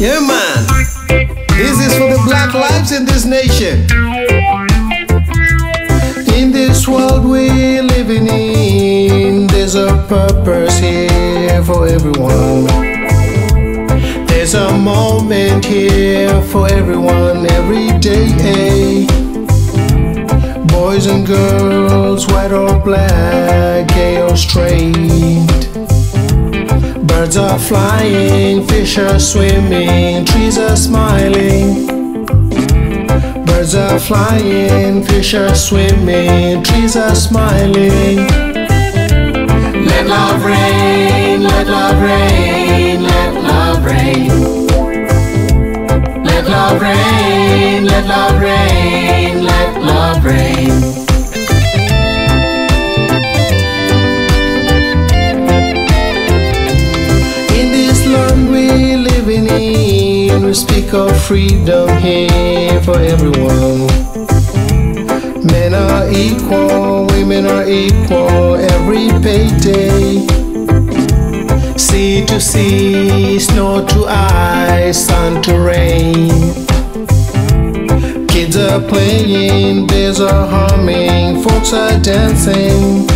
Yeah, man. This is for the black lives in this nation. In this world we're living in, there's a purpose here for everyone. There's a moment here for everyone every day. Boys and girls, white or black, gay or straight. Birds are flying, fish are swimming, trees are smiling. Birds are flying, fish are swimming, trees are smiling. Let love reign, let love reign, we speak of freedom here for everyone. Men are equal, women are equal every payday. Sea to sea, snow to ice, sun to rain. Kids are playing, bears are humming, folks are dancing.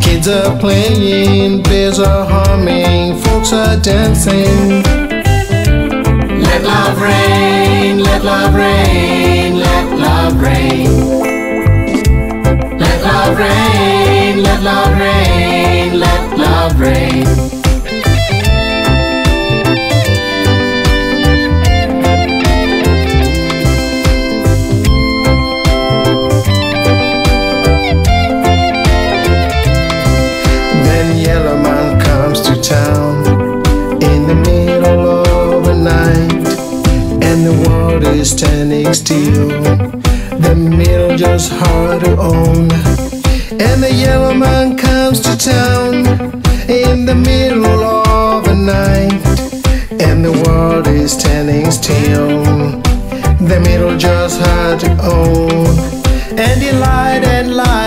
Kids are playing, bears are humming, folks are dancing. Love reign, let love reign. Let love reign, let love reign, let is standing still. The middle just hard to own, and the yellow man comes to town in the middle of the night, and the world is standing still. The middle just hard to own. And he lied and lied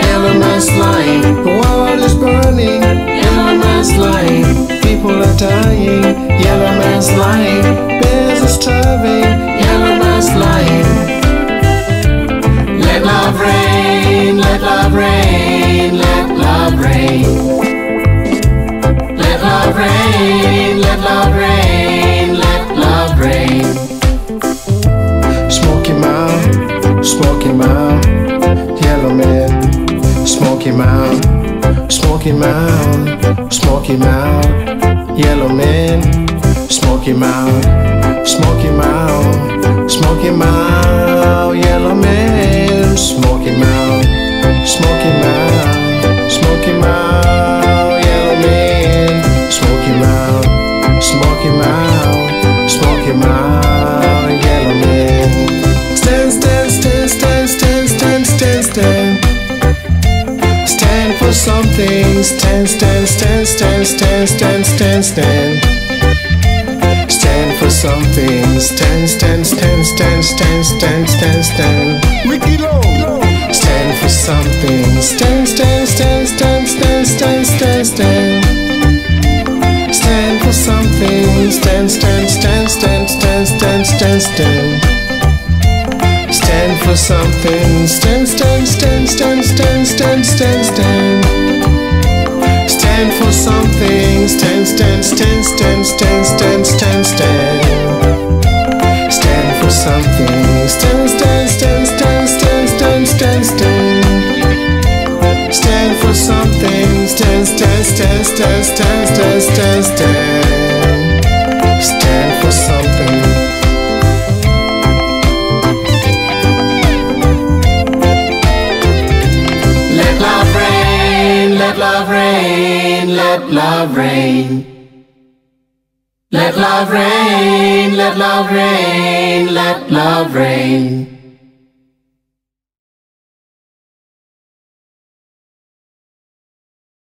yellow man's lying. The world is burning, man's lying, people are dying, yellow man's lying, bears are starving, Smoky Mouth, Smoky Mouth, Smoky Mouth, Yellow Man, Smoky Mouth, Smoky Mouth, Smoky Mouth, Yellow Man, Smoky Mouth, Smoky Mouth, Smoky Mouth, Yellow Man, Smoky Mouth, Smoky Mouth, Smoky Mouth, for something. Stand, stand, stand, stand, stand, stand, stand, stand. Stand for something. Stand, stand, stand, stand, stand, stand, stand, stand. Ricky. Stand for something. Stand, stand, stand, stand, stand, stand, stand, stand. Stand for something. Stand, stand, stand, stand, stand, stand, stand, stand. Stand for something. Stand, stand, stand, stand, stand, stand, stand, stand. Stand for something. Stand, stand, stand, stand, stand, stand, stand, stand. Stand for something. Stand, stand, stand, stand, stand, stand, stand, stand. Let love reign, let love reign. Let love reign, let love reign, let love reign.